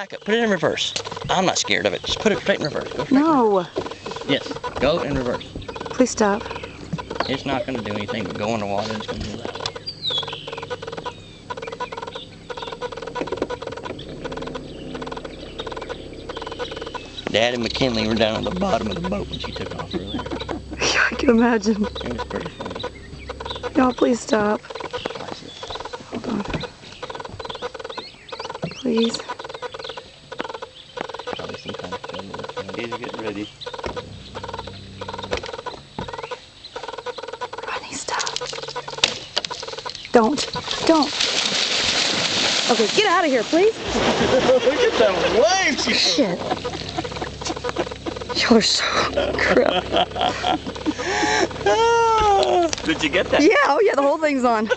Back up. Put it in reverse. I'm not scared of it. Just put it straight in reverse. Straight. No. Yes. Go in reverse. Please stop. It's not going to do anything but go in the water. It's going to do that. Dad and McKinley were down at the bottom of the boat when she took off earlier. Yeah, I can imagine. It was pretty funny. Y'all, please stop. Hold on. Please. Probably some kind of film. He's getting ready. Ronnie, stop. Don't. Don't. Okay, get out of here, please. Look at that wave! Shit. Y'all are so crap. Did you get that? Yeah, oh yeah, the whole thing's on.